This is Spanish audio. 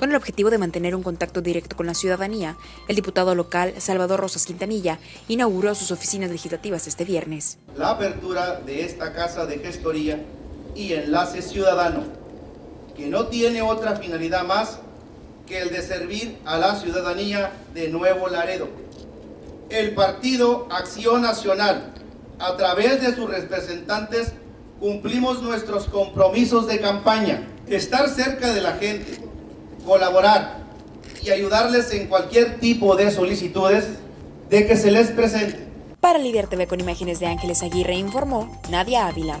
Con el objetivo de mantener un contacto directo con la ciudadanía, el diputado local Salvador Rosas Quintanilla inauguró sus oficinas legislativas este viernes. La apertura de esta Casa de Gestoría y Enlace Ciudadano, que no tiene otra finalidad más que el de servir a la ciudadanía de Nuevo Laredo. El Partido Acción Nacional, a través de sus representantes, cumplimos nuestros compromisos de campaña, estar cerca de la gente, colaborar y ayudarles en cualquier tipo de solicitudes de que se les presente. Para Líder TV con imágenes de Ángeles Aguirre informó Nadia Ávila.